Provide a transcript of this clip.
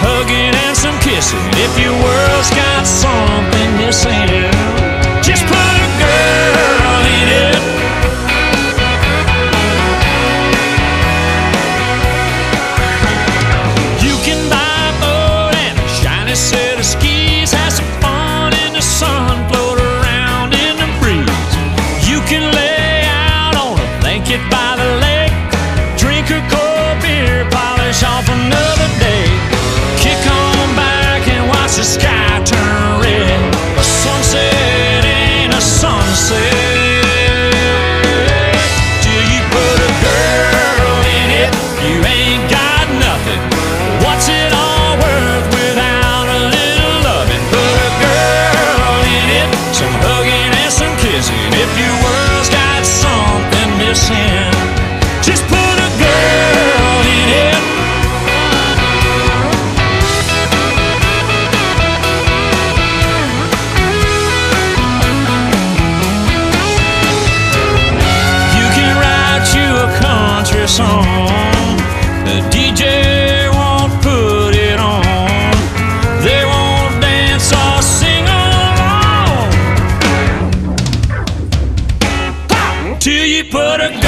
hugging and some kissing. If your world's got some missing, just put put a